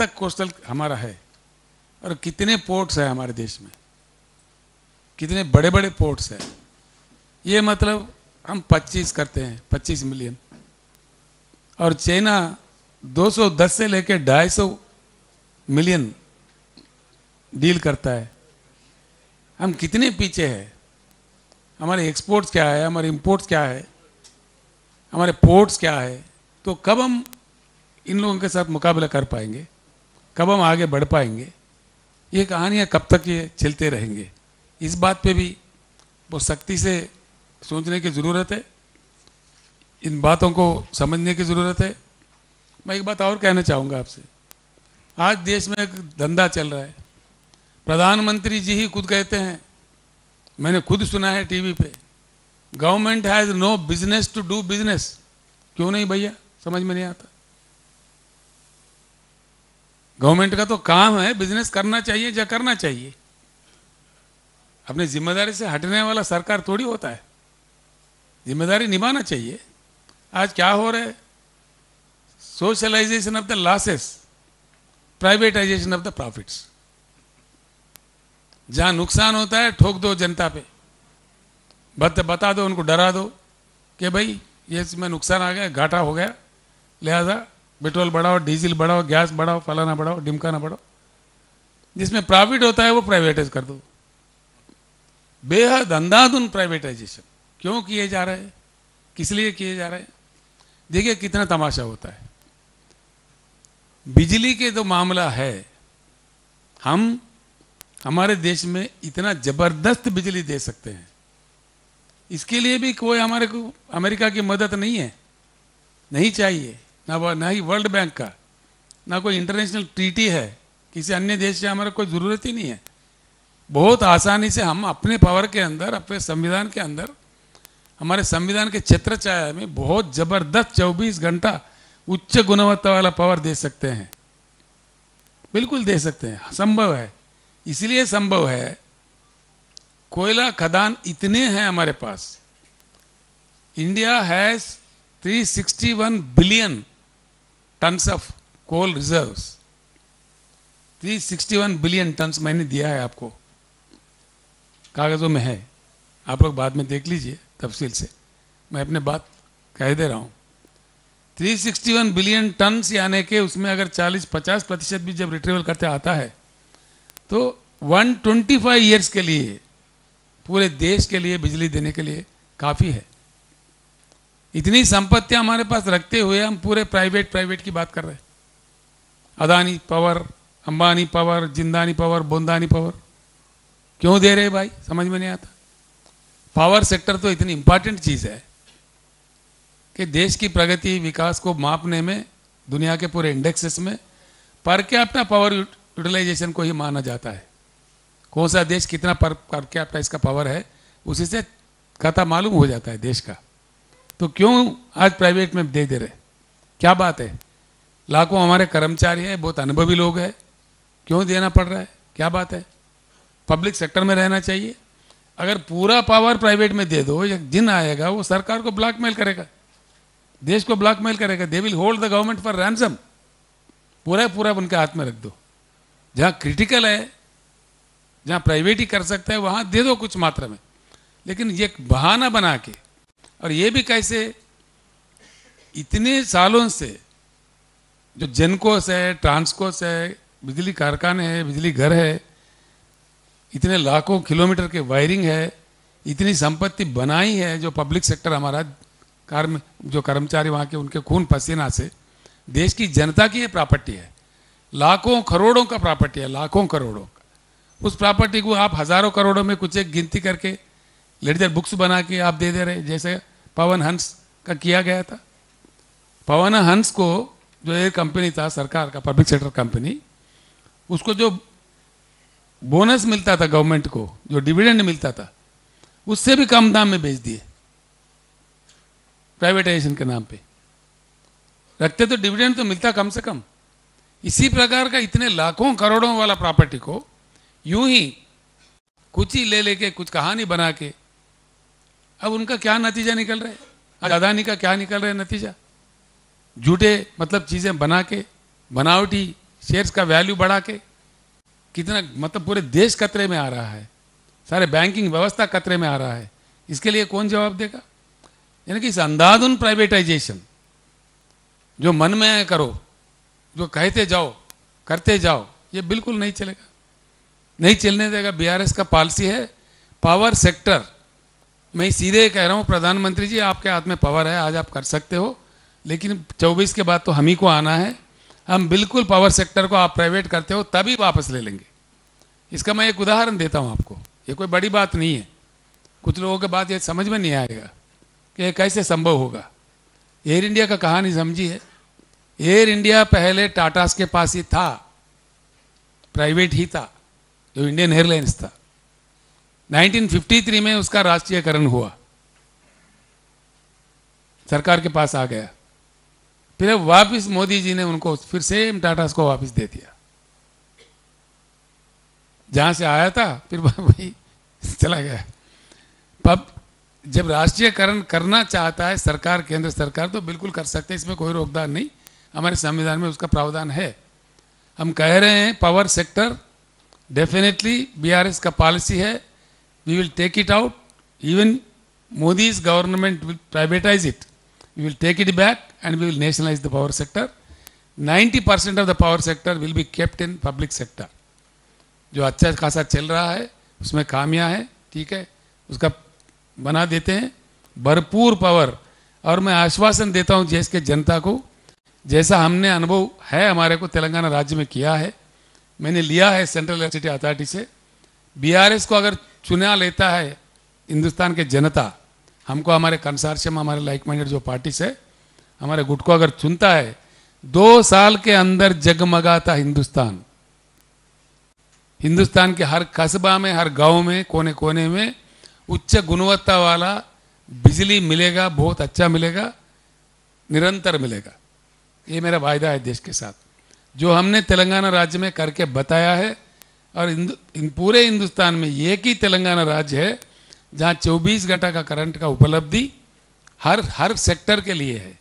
तक कोस्टल हमारा है। और कितने पोर्ट्स है हमारे देश में? कितने बड़े बड़े पोर्ट्स है? ये मतलब हम 25 करते हैं 25 मिलियन और चाइना 210 से लेकर 250 मिलियन डील करता है। हम कितने पीछे हैं? हमारे एक्सपोर्ट्स क्या है? हमारे इंपोर्ट्स क्या है? हमारे पोर्ट्स क्या है? तो कब हम इन लोगों के साथ मुकाबला कर पाएँगे? कब हम आगे बढ़ पाएँगे? ये कहानियाँ कब तक ये चलते रहेंगे? इस बात पे भी बहुत सख्ती से सोचने की ज़रूरत है। इन बातों को समझने की ज़रूरत है। मैं एक बात और कहना चाहूँगा आपसे। आज देश में एक धंधा चल रहा है। प्रधानमंत्री जी ही खुद कहते हैं, मैंने खुद सुना है टीवी पे government has no business to do business क्यों नहीं भैया? समझ में नहीं आता। गवर्नमेंट का तो काम है बिज़नेस करना चाहिए या करना चाहिए। अपनी ज़िम्मेदारी से हटने वाला सरकार थोड़ी होता है। ज़िम्मेदारी निभाना चाहिए। आज क्या हो रहा है? Socialisation of the losses privatisation of the profits जहाँ नुकसान होता है, ठोक दो जनता पे। बत, बता दो, उनको डरा दो कि भाई, ये इसमें नुकसान आ गया, घाटा हो गया, लिहाजा पेट्रोल बढ़ाओ, डीजल बढ़ाओ, गैस बढ़ाओ, फलाना बढ़ाओ, डिमकाना बढ़ाओ। जिसमें प्रॉफिट होता है, वो प्राइवेटाइज कर दो। बेहद अंधाधुन प्राइवेटाइजेशन क्यों किए जा रहे हैं? किस लिए किए जा रहे हैं? देखिए, कितना तमाशा होता है। बिजली के जो मामला है, हम, हमारे देश में इतना ज़बरदस्त बिजली दे सकते हैं। इसके लिए भी कोई हमारे को, अमेरिका की मदद नहीं है। नहीं चाहिए। ना वो ना ही वर्ल्ड बैंक का। ना कोई इंटरनेशनल ट्रीटी है। किसी अन्य देश से हमारा कोई ज़रूरत ही नहीं है। बहुत आसानी से हम अपने पावर के अंदर, अपने संविधान के अंदर, हमारे संविधान के क्षेत्र छाया में बहुत ज़बरदस्त 24 घंटा उच्च गुणवत्ता वाला पावर दे सकते हैं। बिल्कुल दे सकते हैं। संभव है। इसलिए संभव है, कोयला खदान इतने हैं हमारे पास। India has 361 billion tons of coal reserves 361 billion tons मैंने दिया है आपको। कागजों में है। आप लोग बाद में देख लीजिए तफसील से। मैं अपने बात कह दे रहा हूँ। 361 बिलियन टन्स यानी कि उसमें अगर 40-50 प्रतिशत भी जब रिट्रीवल करते आता है तो 125 ईयर्स के लिए, पूरे देश के लिए, बिजली देने के लिए काफ़ी है। इतनी संपत्तियाँ हमारे पास रखते हुए हम पूरे प्राइवेट प्राइवेट की बात कर रहे हैं। Adani power Ambani power Jindani power Bondani power क्यों दे रहे भाई? समझ में नहीं आता। पावर सेक्टर तो इतनी इंपॉर्टेंट चीज़ है कि देश की प्रगति, विकास को मापने में, दुनिया के पूरे इंडेक्सेस में, पर कैपिटा पावर यूटिलाइजेशन को ही माना जाता है? कौन सा देश कितना पर पर कैपिटा इसका पावर है? उसी से खाता मालूम हो जाता है देश का। तो क्यों आज प्राइवेट में दे दे रहे? क्या बात है? लाखों हमारे कर्मचारी हैं, बहुत अनुभवी लोग हैं। क्यों देना पड़ रहा है? क्या बात है? पब्लिक सेक्टर में रहना चाहिए। अगर पूरा पावर प्राइवेट में दे दो, एक दिन आएगा, वो सरकार को ब्लैकमेल करेगा। देश को ब्लैकमेल करेगा। They will hold the government for ransom पूरा पूरा उनके हाथ में रख दो। जहाँ क्रिटिकल है, जहाँ प्राइवेट ही कर सकता है, वहाँ दे दो कुछ मात्रा में। लेकिन ये बहाना बना के और ये भी कैसे? इतने सालों से जो जनकोस है, ट्रांसकोस है, बिजली कारखाने है, बिजली घर है, इतने लाखों किलोमीटर के वायरिंग है, इतनी संपत्ति बनाई है जो पब्लिक सेक्टर हमारा कार्म, जो कर्मचारी वहाँ के उनके खून पसीना से, देश की जनता की ये प्रॉपर्टी है। लाखों, करोड़ों का प्रॉपर्टी है, लाखों करोड़ों का। उस प्रॉपर्टी को आप हज़ारों करोड़ों में कुछ एक गिनती करके लेडर बुक्स बना के आप दे दे रहे, जैसे पवन हंस का किया गया था। पवन हंस को जो एक कंपनी था, सरकार का पब्लिक सेक्टर कंपनी उसको जो बोनस मिलता था गवर्नमेंट को, जो डिविडेंड मिलता था, उससे भी कम दाम में बेच दिए। प्राइवेटाइजेशन के नाम पे। रखते तो डिविडेंड तो मिलता कम से कम। इसी प्रकार का इतने लाखों करोड़ों वाला प्रॉपर्टी को यूँ ही कुछ ही ले लेके, कुछ कहानी बना के अब उनका क्या नतीजा निकल रहा? है आज अदानी का क्या निकल रहा है नतीजा? झूठे मतलब चीज़ें बना के बनावटी शेयर्स का वैल्यू बढ़ा के कितना मतलब पूरे देश खतरे में आ रहा है, सारे बैंकिंग व्यवस्था खतरे में आ रहा है, इसके लिए कौन जवाब देगा? यानी कि इस अंधाधुन प्राइवेटाइजेशन जो मन में करो, जो कहते जाओ, करते जाओ, ये बिल्कुल नहीं चलेगा। नहीं चलने देगा। बीआरएस का पॉलिसी है पावर सेक्टर मैं सीधे कह रहा हूँ, प्रधानमंत्री जी, आपके हाथ में पावर है, आज आप कर सकते हो। लेकिन 24 के बाद तो हम ही को आना है। हम बिल्कुल पावर सेक्टर को आप प्राइवेट करते हो, तभी वापस ले लेंगे। इसका मैं एक उदाहरण देता हूँ आपको। ये कोई बड़ी बात नहीं है। कुछ लोगों के बाद ये समझ में नहीं आएगा कि ये कैसे संभव होगा। एयर इंडिया का कहानी समझिए एयर इंडिया पहले टाटास के पास ही था। प्राइवेट ही था, जो इंडियन एयरलाइंस था। 1953 में उसका राष्ट्रीयकरण हुआ। सरकार के पास आ गया। फिर वापस मोदी जी ने उनको फिर सेम टाटा को वापस दे दिया। जहाँ से आया था, फिर वही चला गया। अब जब राष्ट्रीयकरण करना चाहता है सरकार, केंद्र सरकार तो बिल्कुल कर सकते हैं। इसमें कोई रोकदार नहीं। हमारे संविधान में उसका प्रावधान है। हम कह रहे हैं पावर सेक्टर डेफिनेटली बीआरएस का पॉलिसी है। We will take it out even Modi's government will privatise it we will take it back and we will nationalise the power sector 90 percent of the power sector will be kept in public sector जो अच्छा खासा चल रहा है, उसमें खामियाँ है, ठीक है? उसका बना देते हैं। भरपूर पावर और मैं आश्वासन देता हूँ देश के जनता को, जैसा हमने अनुभव है हमारे को तेलंगाना राज्य में किया है, मैंने लिया है सेंट्रल इलेक्ट्रिसिटी अथॉरिटी से। बीआरएस को अगर चुना लेता है हिंदुस्तान के जनता, हमको हमारे कंसार्शियम, हमारे लाइक माइंडेड जो पार्टी से हमारे गुट को अगर चुनता है, दो साल के अंदर जगमगाता हिंदुस्तान। हिंदुस्तान के हर कस्बा में, हर गाँव में कोने कोने में उच्च गुणवत्ता वाला बिजली मिलेगा, बहुत अच्छा मिलेगा, निरंतर मिलेगा। ये मेरा वायदा है देश के साथ। जो हमने तेलंगाना राज्य में करके बताया है और इन पूरे हिंदुस्तान में एक ही तेलंगाना राज्य है, जहाँ 24 घंटा का करंट का उपलब्धि हर हर सेक्टर के लिए है।